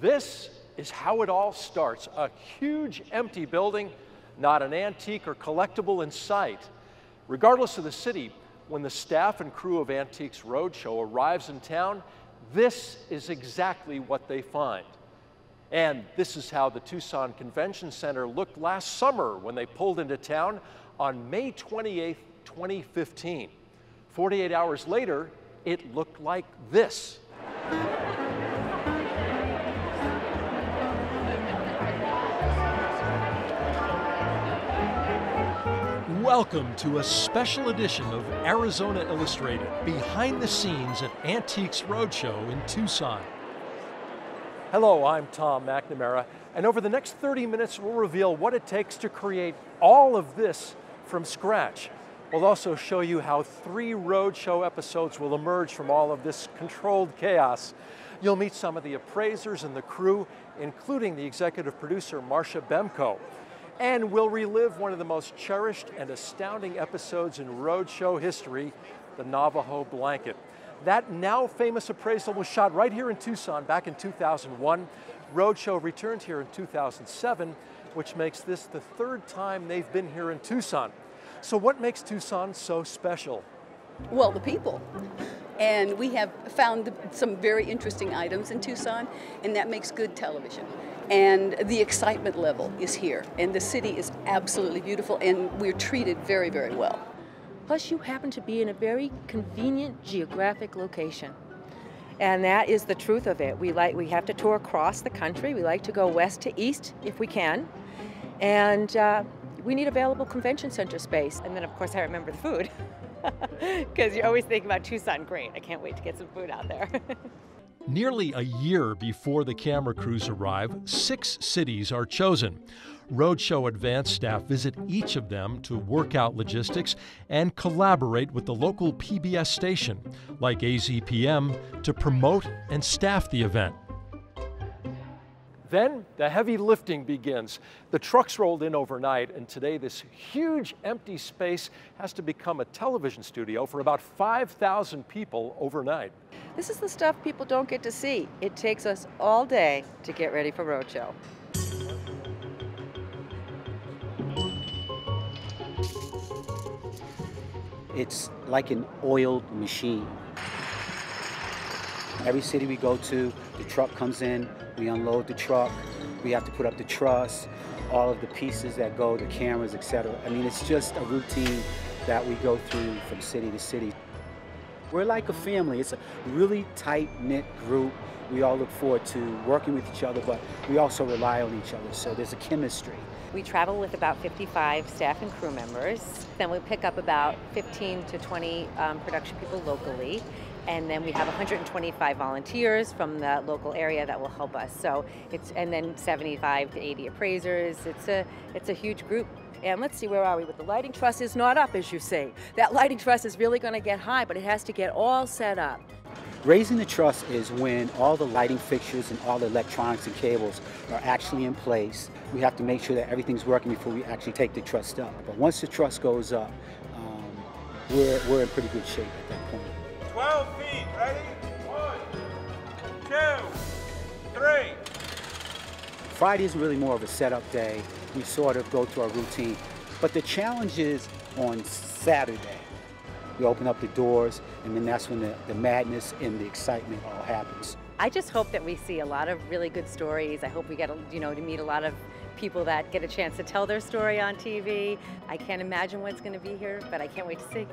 This is how it all starts a huge empty building, not an antique or collectible in sight. Regardless of the city, when the staff and crew of Antiques Roadshow arrives in town, this is exactly what they find. And this is how the Tucson Convention Center looked last summer when they pulled into town on May 28, 2015. 48 hours later, it looked like this. Welcome to a special edition of Arizona Illustrated, behind the scenes at Antiques Roadshow in Tucson. Hello, I'm Tom McNamara, and over the next 30 minutes, we'll reveal what it takes to create all of this from scratch. We'll also show you how three roadshow episodes will emerge from all of this controlled chaos. You'll meet some of the appraisers and the crew, including the executive producer, Marsha Bemko. And we'll relive one of the most cherished and astounding episodes in roadshow history, the Navajo blanket. That now famous appraisal was shot right here in Tucson back in 2001. Roadshow returned here in 2007, which makes this the third time they've been here in Tucson. So what makes Tucson so special? Well, the people. And we have found some very interesting items in Tucson, and that makes good television. And the excitement level is here, and the city is absolutely beautiful, and we're treated very, very well. Plus, you happen to be in a very convenient geographic location. And that is the truth of it. We like we have to tour across the country. We like to go west to east if we can, and uh, we need available convention center space. And then, of course, I remember the food. Because you're always thinking about Tucson. Great, I can't wait to get some food out there. Nearly a year before the camera crews arrive, six cities are chosen. Roadshow Advance staff visit each of them to work out logistics and collaborate with the local PBS station, like AZPM, to promote and staff the event. Then the heavy lifting begins. The trucks rolled in overnight, and today this huge empty space has to become a television studio for about 5,000 people overnight. This is the stuff people don't get to see. It takes us all day to get ready for Roadshow. It's like an oiled machine. Every city we go to, the truck comes in, we unload the truck, we have to put up the truss, all of the pieces that go, the cameras, etc. I mean, it's just a routine that we go through from city to city. We're like a family. It's a really tight-knit group. We all look forward to working with each other, but we also rely on each other, so there's a chemistry. We travel with about 55 staff and crew members. Then we pick up about 15 to 20 um, production people locally and then we have 125 volunteers from the local area that will help us. So it's and then 75 to 80 appraisers. It's a it's a huge group. And let's see, where are we with the lighting truss is not up, as you say. That lighting truss is really going to get high, but it has to get all set up. Raising the truss is when all the lighting fixtures and all the electronics and cables are actually in place. We have to make sure that everything's working before we actually take the truss up. But once the truss goes up, um, we're, we're in pretty good shape at that point. 12 feet. Ready? One, two, three. Friday is really more of a setup day. We sort of go through our routine. But the challenge is on Saturday. We open up the doors, and then that's when the, the madness and the excitement all happens. I just hope that we see a lot of really good stories. I hope we get, you know, to meet a lot of people that get a chance to tell their story on TV. I can't imagine what's going to be here, but I can't wait to see.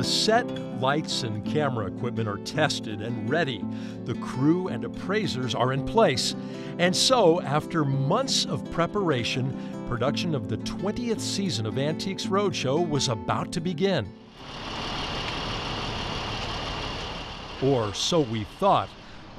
The set, lights, and camera equipment are tested and ready. The crew and appraisers are in place. And so, after months of preparation, production of the 20th season of Antiques Roadshow was about to begin. Or so we thought.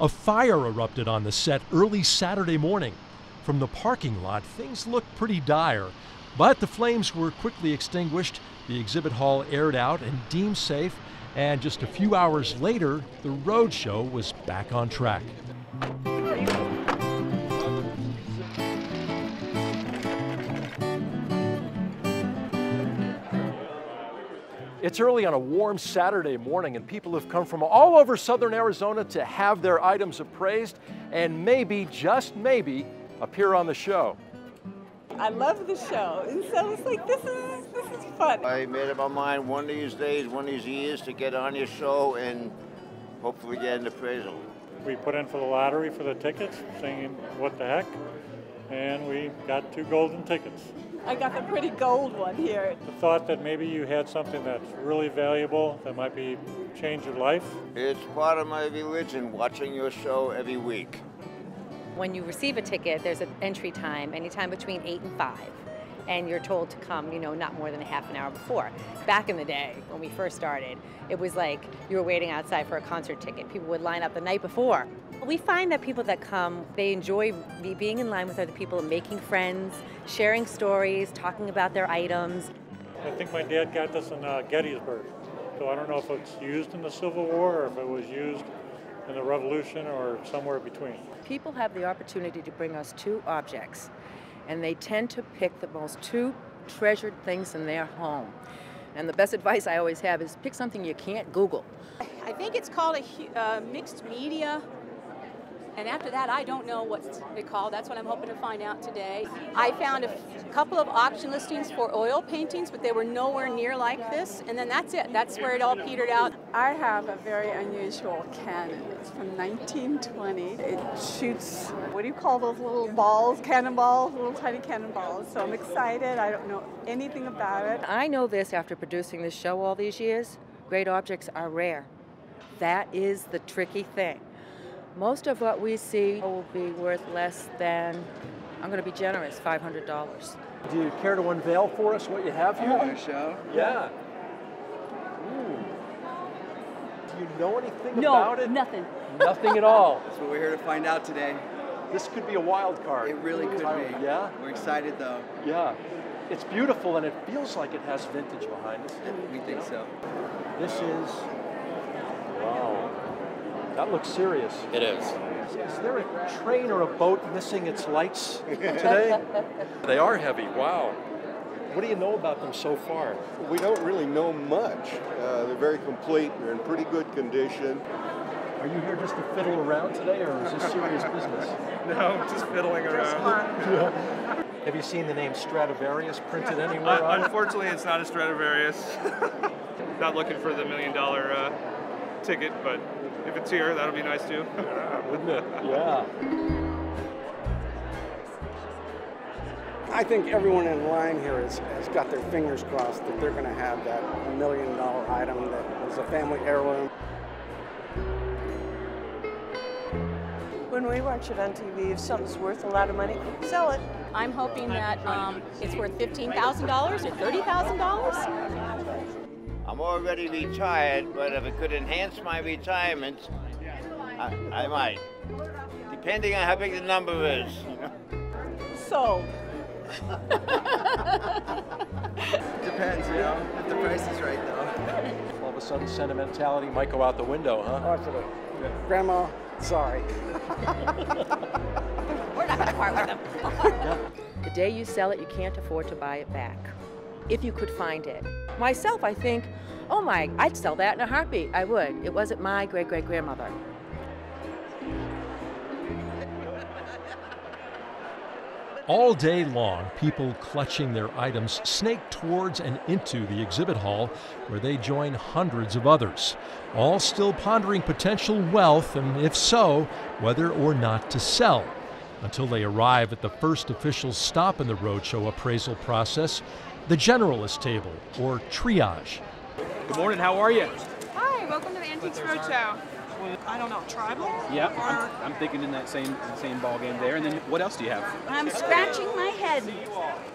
A fire erupted on the set early Saturday morning. From the parking lot, things looked pretty dire, but the flames were quickly extinguished the exhibit hall aired out and deemed safe, and just a few hours later, the roadshow was back on track. It's early on a warm Saturday morning, and people have come from all over southern Arizona to have their items appraised and maybe, just maybe, appear on the show. I love the show, and so it's like this is this is fun. I made up my mind one of these days, one of these years, to get on your show and hopefully get an appraisal. We put in for the lottery for the tickets, saying "What the heck," and we got two golden tickets. I got the pretty gold one here. The thought that maybe you had something that's really valuable that might be change your life. It's part of my religion, watching your show every week. When you receive a ticket, there's an entry time, anytime between 8 and 5. And you're told to come, you know, not more than a half an hour before. Back in the day, when we first started, it was like you were waiting outside for a concert ticket. People would line up the night before. We find that people that come, they enjoy being in line with other people making friends, sharing stories, talking about their items. I think my dad got this in uh, Gettysburg. So I don't know if it's used in the Civil War or if it was used in the Revolution or somewhere between. People have the opportunity to bring us two objects, and they tend to pick the most two treasured things in their home. And the best advice I always have is pick something you can't Google. I think it's called a uh, mixed media and after that, I don't know what they call. That's what I'm hoping to find out today. I found a couple of auction listings for oil paintings, but they were nowhere near like this. And then that's it. That's where it all petered out. I have a very unusual cannon. It's from 1920. It shoots, what do you call those little balls? Cannonballs, little tiny cannonballs. So I'm excited. I don't know anything about it. I know this after producing this show all these years. Great objects are rare. That is the tricky thing. Most of what we see will be worth less than, I'm going to be generous, $500. Do you care to unveil for us what you have here? Oh, On show? Yeah. Ooh. Do you know anything no, about it? nothing. Nothing at all. That's what we're here to find out today. This could be a wild card. It really could be. Yeah? We're excited though. Yeah. It's beautiful and it feels like it has vintage behind it. We think so. This is, wow. That looks serious. It is. Is there a train or a boat missing its lights today? they are heavy. Wow. What do you know about them so far? We don't really know much. Uh, they're very complete. They're in pretty good condition. Are you here just to fiddle around today, or is this serious business? no, just fiddling around. Have you seen the name Stradivarius printed anywhere? Uh, unfortunately, it's not a Stradivarius. not looking for the million dollar uh, ticket, but if it's here, that'll be nice too. yeah, wouldn't it? Yeah. I think everyone in line here has, has got their fingers crossed that they're going to have that million dollar item that was a family heirloom. When we watch it on TV, if something's worth a lot of money, sell it. I'm hoping that um, it's worth $15,000 or $30,000. I'm already retired, but if it could enhance my retirement, I, I might. Depending on how big the number is. So. Depends, you know, if the price is right though. All of a sudden, sentimentality might go out the window, huh? Oh, Grandma, sorry. We're not going to part with them. the day you sell it, you can't afford to buy it back. If you could find it. Myself, I think, oh my, I'd sell that in a heartbeat. I would. It wasn't my great great grandmother. All day long, people clutching their items snake towards and into the exhibit hall where they join hundreds of others, all still pondering potential wealth and, if so, whether or not to sell. Until they arrive at the first official stop in the roadshow appraisal process, the generalist table, or triage. Good morning, how are you? Hi, welcome to the Antiques Roadshow. I don't know, tribal? Yeah, I'm, I'm, thinking in that same same ball game there. And then what else do you have? I'm scratching my head.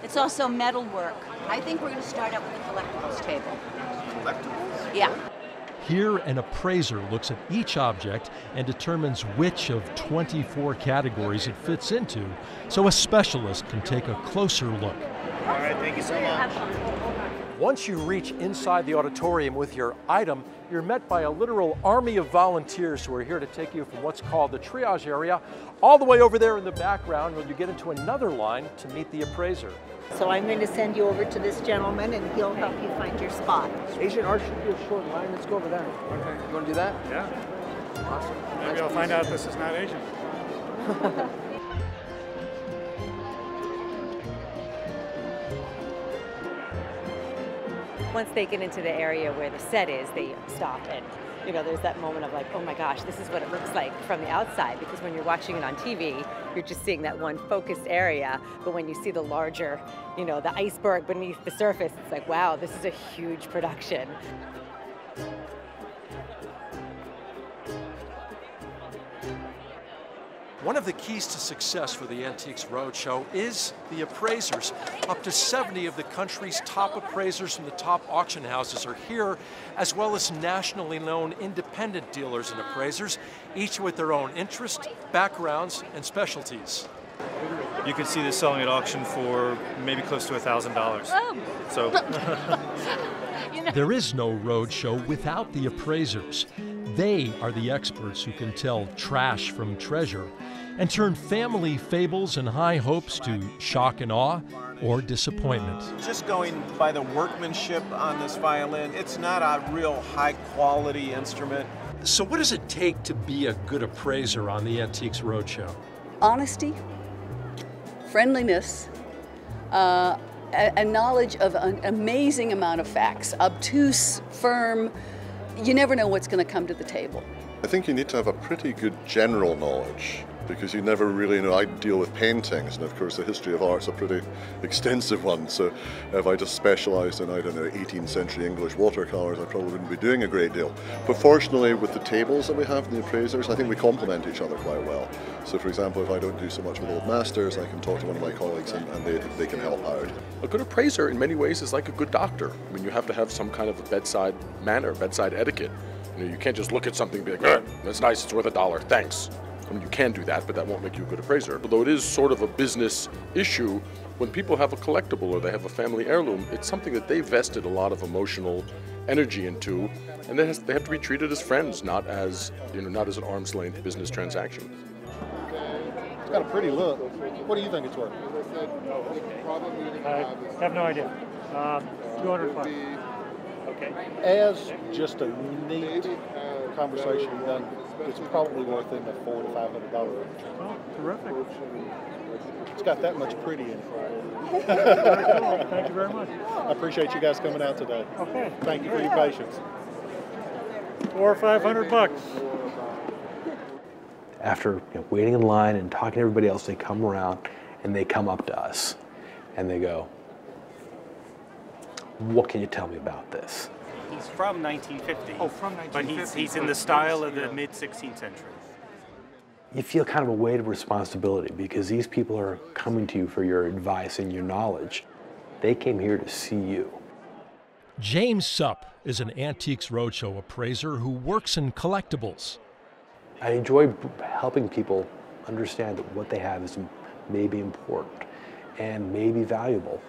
It's also metal work. I think we're going to start out with the collectibles table. Collectibles? Yeah. Here, an appraiser looks at each object and determines which of 24 categories it fits into, so a specialist can take a closer look. All right, thank you so much. Once you reach inside the auditorium with your item, you're met by a literal army of volunteers who are here to take you from what's called the triage area all the way over there in the background when you get into another line to meet the appraiser. So I'm going to send you over to this gentleman and he'll help you find your spot. Asian art should be a short line. Let's go over there. Okay. You want to do that? Yeah. Awesome. Maybe Nice I'll to find meet out you. this is not Asian. Once they get into the area where the set is, they stop and you know, there's that moment of like, oh my gosh, this is what it looks like from the outside. Because when you're watching it on TV, you're just seeing that one focused area. But when you see the larger, you know, the iceberg beneath the surface, it's like, wow, this is a huge production. One of the keys to success for the Antiques Roadshow is the appraisers. Up to 70 of the country's top appraisers from the top auction houses are here, as well as nationally known independent dealers and appraisers, each with their own interest, backgrounds, and specialties. You could see this selling at auction for maybe close to a thousand dollars. Oh. So There is no roadshow without the appraisers. They are the experts who can tell trash from treasure and turn family fables and high hopes to shock and awe or disappointment. Just going by the workmanship on this violin, it's not a real high quality instrument. So, what does it take to be a good appraiser on the Antiques Roadshow? Honesty, friendliness, uh, a, a knowledge of an amazing amount of facts, obtuse, firm. You never know what's going to come to the table. I think you need to have a pretty good general knowledge because you never really know. I deal with paintings, and of course, the history of art's a pretty extensive one. So, if I just specialised in, I don't know, 18th century English watercolours, I probably wouldn't be doing a great deal. But fortunately, with the tables that we have and the appraisers, I think we complement each other quite well. So, for example, if I don't do so much with old masters, I can talk to one of my colleagues and, and they, they can help out. A good appraiser, in many ways, is like a good doctor. I mean, you have to have some kind of a bedside manner, bedside etiquette. You know, you can't just look at something and be like, "Eh, that's nice, it's worth a dollar, thanks. I mean, you can do that, but that won't make you a good appraiser. Although it is sort of a business issue, when people have a collectible or they have a family heirloom, it's something that they vested a lot of emotional energy into, and they, has, they have to be treated as friends, not as you know, not as an arm's length business transaction. It's got a pretty look. What do you think it's worth? I have no idea. Um, 200 bucks. Okay. As just a neat conversation, then it's probably worth in the four to five hundred dollar range. Oh, terrific. It's got that much pretty in it. Very cool. Thank you very much. I appreciate you guys coming out today. Okay. Thank you for your patience. Four or five hundred bucks. after you know, waiting in line and talking to everybody else, they come around and they come up to us and they go, What can you tell me about this? He's from 1950. Oh, from But he's, he's in the style of the mid 16th century. You feel kind of a weight of responsibility because these people are coming to you for your advice and your knowledge. They came here to see you. James Supp is an Antiques Roadshow appraiser who works in collectibles. I enjoy helping people understand that what they have is may be important and may be valuable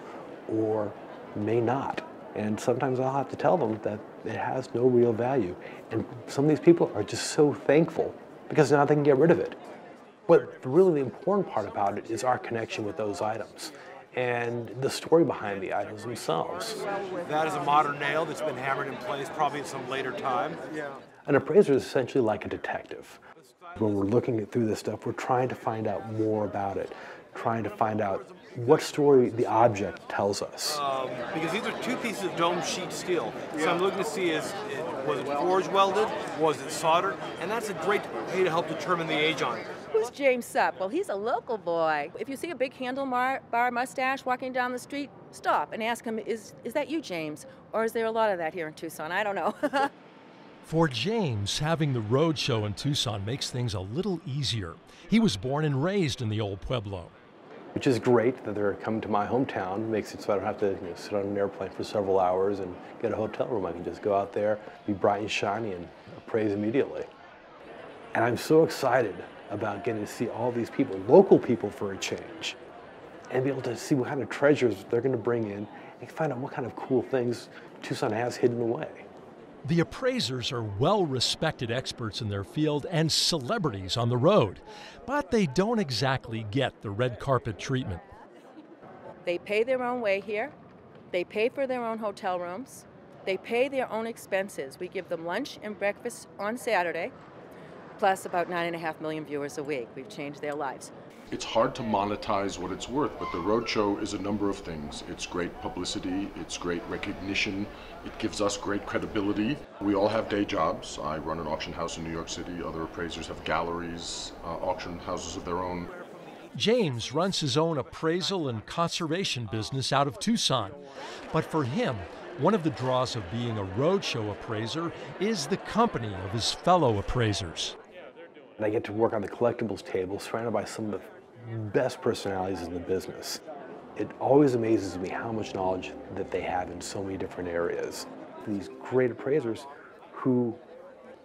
or may not. And sometimes I'll have to tell them that it has no real value. And some of these people are just so thankful because now they can get rid of it. But really the important part about it is our connection with those items and the story behind the items themselves. That is a modern nail that's been hammered in place probably at some later time. An appraiser is essentially like a detective. When we're looking through this stuff, we're trying to find out more about it, trying to find out what story the object tells us. Um, because these are two pieces of dome sheet steel. So I'm looking to see is it, was it forge welded, was it soldered, and that's a great way to help determine the age on it. Who's James Supp? Well, he's a local boy. If you see a big handlebar bar mustache walking down the street, stop and ask him, is, is that you, James? Or is there a lot of that here in Tucson? I don't know. For James, having the road show in Tucson makes things a little easier. He was born and raised in the old Pueblo. Which is great that they're coming to my hometown. Makes it so I don't have to you know, sit on an airplane for several hours and get a hotel room. I can just go out there, be bright and shiny, and appraise immediately. And I'm so excited about getting to see all these people, local people for a change, and be able to see what kind of treasures they're going to bring in and find out what kind of cool things Tucson has hidden away. The appraisers are well respected experts in their field and celebrities on the road, but they don't exactly get the red carpet treatment. They pay their own way here, they pay for their own hotel rooms, they pay their own expenses. We give them lunch and breakfast on Saturday, plus about nine and a half million viewers a week. We've changed their lives. It's hard to monetize what it's worth, but the roadshow is a number of things. It's great publicity, it's great recognition, it gives us great credibility. We all have day jobs. I run an auction house in New York City, other appraisers have galleries, uh, auction houses of their own. James runs his own appraisal and conservation business out of Tucson. But for him, one of the draws of being a roadshow appraiser is the company of his fellow appraisers. And I get to work on the collectibles table surrounded by some of the best personalities in the business. It always amazes me how much knowledge that they have in so many different areas. These great appraisers who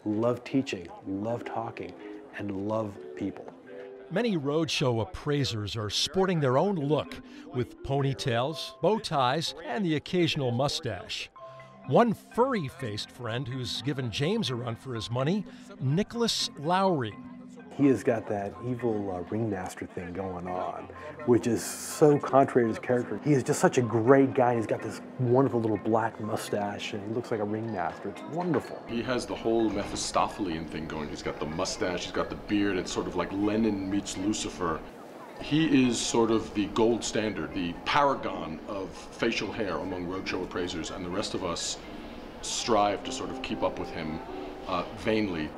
love teaching, love talking, and love people. Many roadshow appraisers are sporting their own look with ponytails, bow ties, and the occasional mustache. One furry faced friend who's given James a run for his money, Nicholas Lowry. He has got that evil uh, ringmaster thing going on, which is so contrary to his character. He is just such a great guy. He's got this wonderful little black mustache, and he looks like a ringmaster. It's wonderful. He has the whole Mephistophelian thing going. He's got the mustache, he's got the beard. It's sort of like Lenin meets Lucifer. He is sort of the gold standard, the paragon of facial hair among roadshow appraisers, and the rest of us strive to sort of keep up with him uh, vainly.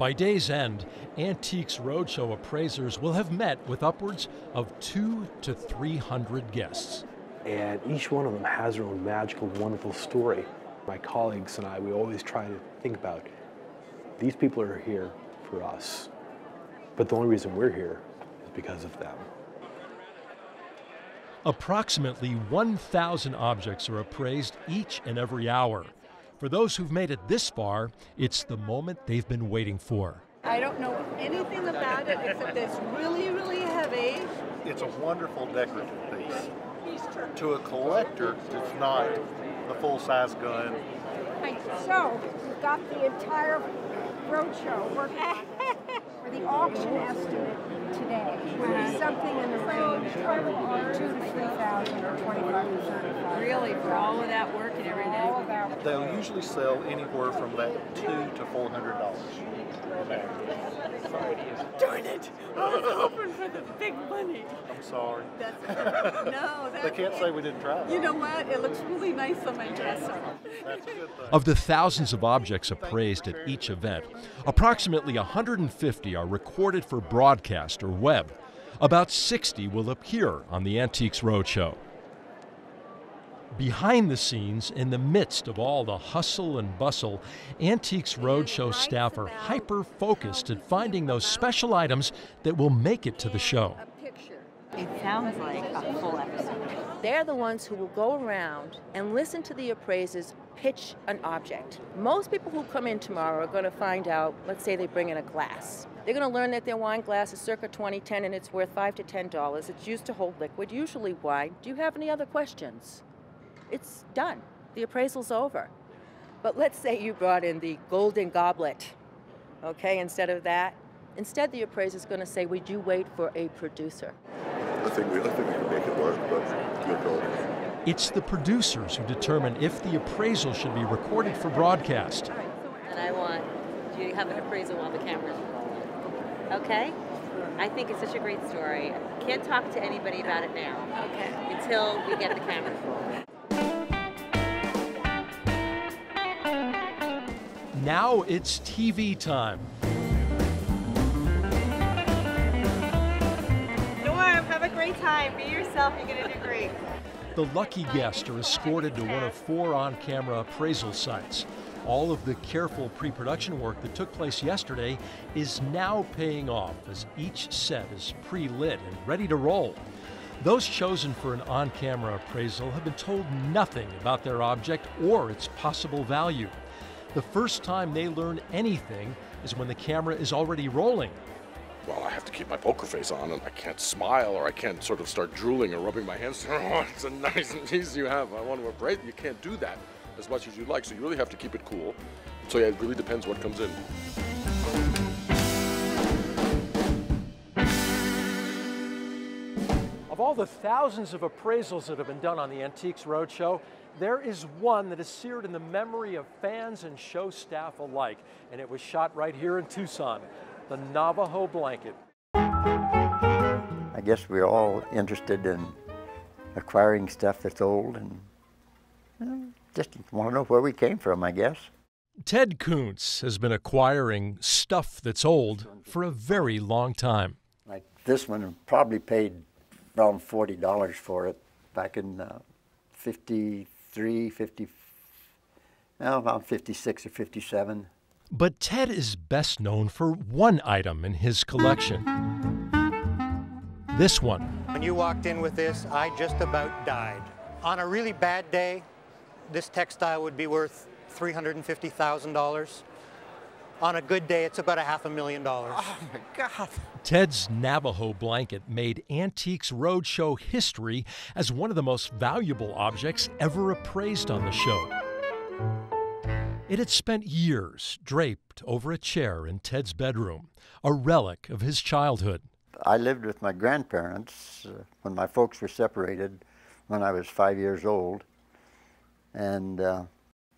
By day's end, Antiques Roadshow appraisers will have met with upwards of two to three hundred guests. And each one of them has their own magical, wonderful story. My colleagues and I, we always try to think about these people are here for us, but the only reason we're here is because of them. Approximately 1,000 objects are appraised each and every hour. For those who've made it this far, it's the moment they've been waiting for. I don't know anything about it except it's really, really heavy. It's a wonderful decorative piece. To a collector, it's not a full-size gun. So, we've got the entire roadshow working for the auction estimate today, which is something in the range of two to three thousand or twenty-five percent. Really, for all of that work and everything? All of that. They'll usually sell anywhere from that two to four hundred dollars. Darn it! I was hoping for the big money. I'm sorry. That's no. They can't say we didn't try. You know what? It looks really nice on my dresser. That's a good thing. Of the thousands of objects appraised at each event, approximately 150 are recorded for broadcast or web. About 60 will appear on the Antiques Roadshow. Behind the scenes, in the midst of all the hustle and bustle, Antiques Roadshow staff are hyper focused at finding those special items that will make it to the show. It sounds like a full episode. They're the ones who will go around and listen to the appraisers pitch an object. Most people who come in tomorrow are going to find out, let's say they bring in a glass. They're going to learn that their wine glass is circa 2010 and it's worth 5 to $10. It's used to hold liquid, usually wine. Do you have any other questions? It's done. The appraisal's over. But let's say you brought in the golden goblet, okay, instead of that. Instead, the appraiser's going to say, Would you wait for a producer? I think we, I think we can make it work, but your call. It's the producers who determine if the appraisal should be recorded for broadcast. And I want do you to have an appraisal while the camera's rolling. Okay? I think it's such a great story. Can't talk to anybody about it now. Okay. Until we get the cameras rolling. Now it's TV time. Norm, have a great time. Be yourself. You're going to do great. The lucky guests are escorted to one of four on camera appraisal sites. All of the careful pre production work that took place yesterday is now paying off as each set is pre lit and ready to roll. Those chosen for an on camera appraisal have been told nothing about their object or its possible value. The first time they learn anything is when the camera is already rolling. Well, I have to keep my poker face on, and I can't smile, or I can't sort of start drooling or rubbing my hands. Oh, it's a nice piece you have. I want to appraise. You can't do that as much as you'd like, so you really have to keep it cool. So yeah, it really depends what comes in. Of Of all the thousands of appraisals that have been done on the Antiques Roadshow, there is one that is seared in the memory of fans and show staff alike, and it was shot right here in Tucson, the Navajo blanket. I guess we're all interested in acquiring stuff that's old and well, just want to know where we came from, I guess. Ted Kuntz has been acquiring stuff that's old for a very long time. Like this one, probably paid around $40 for it back in uh, 53, 50, well, about 56 or 57. But Ted is best known for one item in his collection. This one. When you walked in with this, I just about died. On a really bad day, this textile would be worth $350,000. On a good day, it's about a half a million dollars. Oh my God. Ted's Navajo blanket made Antiques Roadshow history as one of the most valuable objects ever appraised on the show. It had spent years draped over a chair in Ted's bedroom, a relic of his childhood. I lived with my grandparents uh, when my folks were separated when I was five years old. And uh,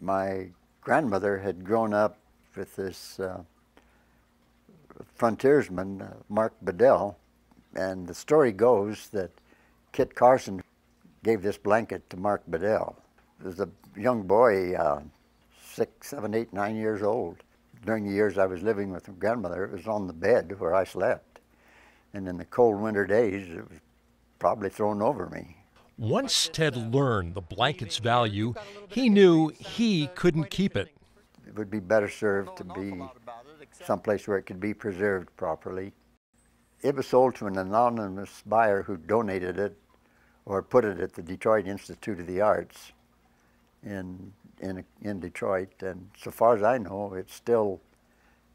my grandmother had grown up with this uh, frontiersman, uh, Mark Bedell, and the story goes that Kit Carson gave this blanket to Mark Bedell. It was a young boy, uh, six, seven, eight, nine years old. During the years I was living with my grandmother, it was on the bed where I slept. And in the cold winter days, it was probably thrown over me. Once Ted learned the blanket's value, he knew he couldn't keep it. It would be better served to be someplace where it could be preserved properly. It was sold to an anonymous buyer who donated it or put it at the Detroit Institute of the Arts in, in, in Detroit. And so far as I know, it's still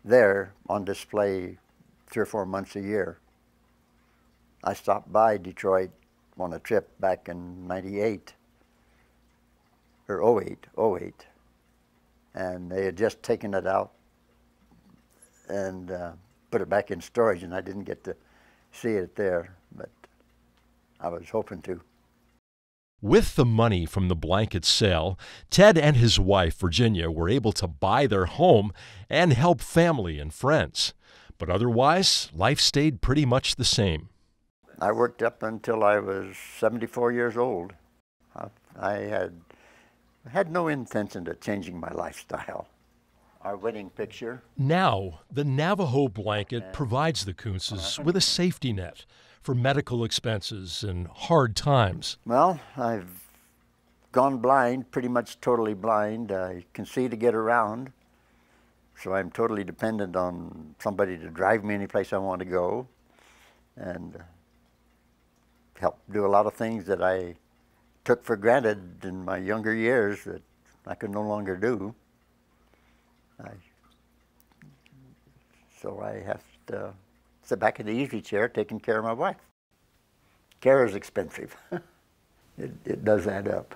there on display three or four months a year. I stopped by Detroit on a trip back in 98 or 08, 08. And they had just taken it out and uh, put it back in storage, and I didn't get to see it there, but I was hoping to. With the money from the blanket sale, Ted and his wife, Virginia, were able to buy their home and help family and friends. But otherwise, life stayed pretty much the same. I worked up until I was 74 years old. I had had no intention of changing my lifestyle. Our wedding picture. Now, the Navajo blanket provides the Kuntzes uh-huh. with a safety net for medical expenses and hard times. Well, I've gone blind, pretty much totally blind. I can see to get around, so I'm totally dependent on somebody to drive me any place I want to go. And help do a lot of things that I took for granted in my younger years that I could no longer do. I, so I have to sit back in the easy chair taking care of my wife. Care is expensive. it, it does add up.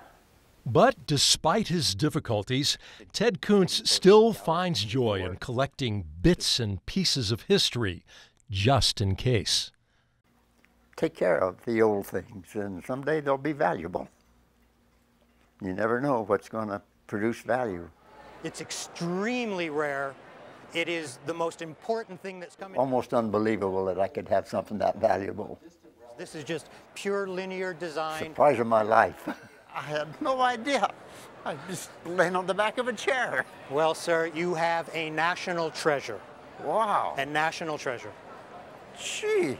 But despite his difficulties, Ted Kuntz still finds joy in collecting bits and pieces of history just in case take care of the old things, and someday they'll be valuable. You never know what's going to produce value. It's extremely rare. It is the most important thing that's coming. Almost unbelievable that I could have something that valuable. This is just pure linear design. Surprise of my life. I had no idea. I just laying on the back of a chair. Well, sir, you have a national treasure. Wow. A national treasure. Gee.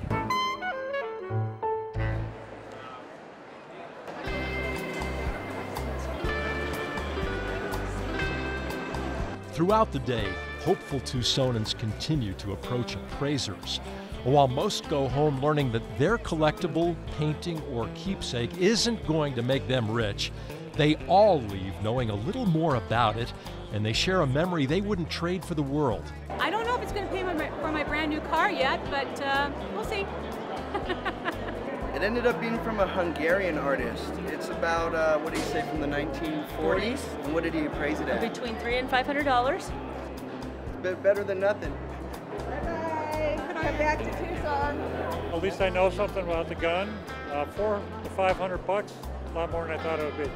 Throughout the day, hopeful Tucsonans continue to approach appraisers, while most go home learning that their collectible, painting, or keepsake isn't going to make them rich. They all leave knowing a little more about it, and they share a memory they wouldn't trade for the world. I don't know if it's going to pay my, for my brand new car yet, but uh, we'll see. It ended up being from a Hungarian artist. It's about, uh, what did he say, from the 1940s? And what did he appraise it at? Between three and five hundred dollars. A bit better than nothing. Bye. Come back to Tucson. At least I know something about the gun. Uh, four to 500 bucks, a lot more than I thought it would be.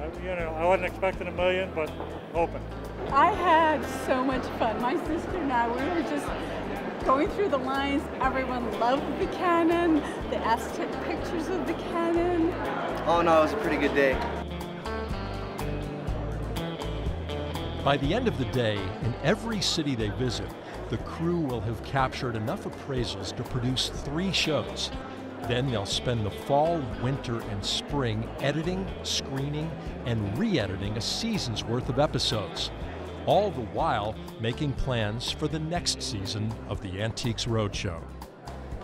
I, you know, I wasn't expecting a million, but hoping. I had so much fun. My sister and I, we were just going through the lines. Everyone loved the cannon. They asked to take pictures of the cannon. Oh no, it was a pretty good day. By the end of the day, in every city they visit, the crew will have captured enough appraisals to produce three shows. Then they'll spend the fall, winter, and spring editing, screening, and re editing a season's worth of episodes. All the while making plans for the next season of the Antiques Roadshow.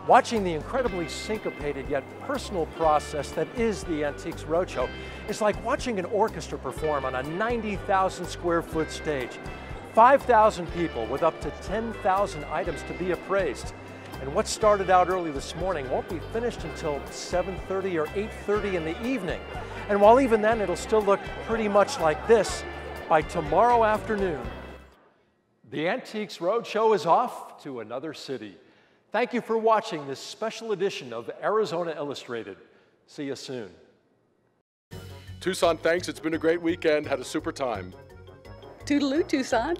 Watching the incredibly syncopated yet personal process that is the Antiques Roadshow is like watching an orchestra perform on a 90,000 square foot stage. 5,000 people with up to 10,000 items to be appraised. And what started out early this morning won't be finished until 7.30 or 8.30 in the evening. And while even then it'll still look pretty much like this, by tomorrow afternoon, the Antiques Roadshow is off to another city. Thank you for watching this special edition of Arizona Illustrated. See you soon. Tucson, thanks. It's been a great weekend. Had a super time. Toodaloo, Tucson.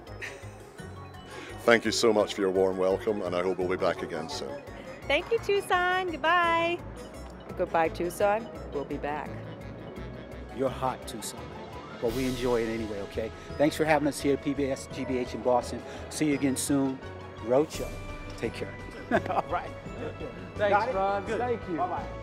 Thank you so much for your warm welcome, and I hope we'll be back again soon. Thank you, Tucson. Goodbye. Goodbye, Tucson. We'll be back. You're hot, Tucson. But we enjoy it anyway, okay? Thanks for having us here at PBS GBH in Boston. See you again soon. Roadshow. Take care. All right. Thanks, Ron. Thank you. Bye-bye.